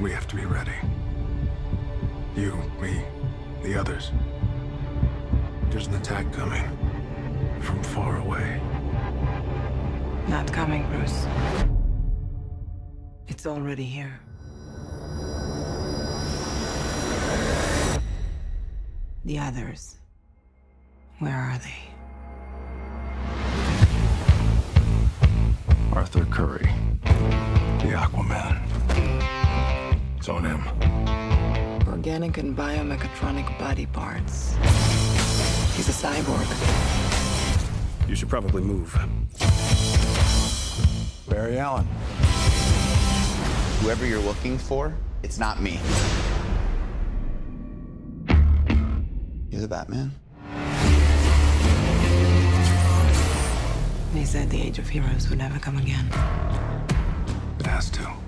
We have to be ready. You, me, the others. There's an attack coming. From far away. Not coming, Bruce. It's already here. The others. Where are they? It's on him. Organic and biomechatronic body parts. He's a cyborg. You should probably move. Barry Allen. Whoever you're looking for, it's not me. You're the Batman? They said the age of heroes would never come again. It has to.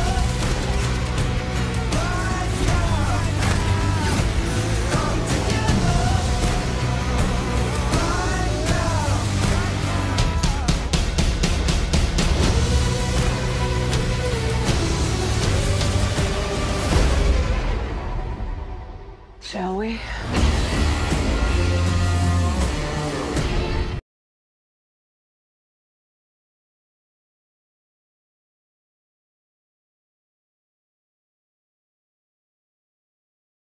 Shall we?